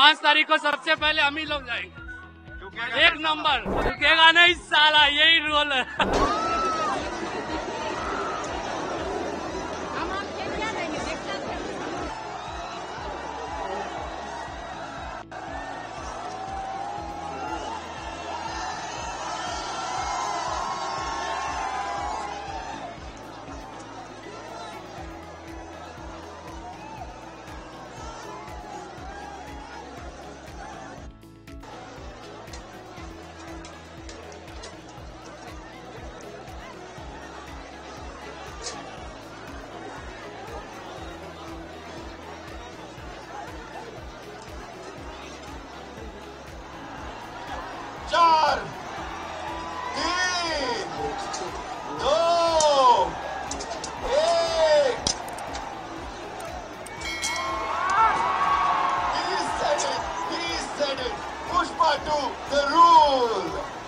पाँच तारीख को सबसे पहले हम ही लोग जाएँगे। एक नंबर। रुकेगा नहीं साला यही रोल है। No! Hey! He said it! He said it! Pushpa to the rule!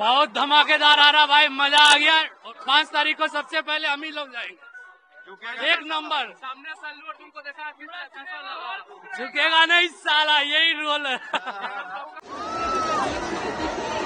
बहुत धमाकेदार आ रहा भाई मज़ा आ गया। और पाँच तारीख को सबसे पहले हम ही लोग जाएँगे। एक नंबर। सामने तुमको देखा झुकेगा नहीं साला यही रोल है।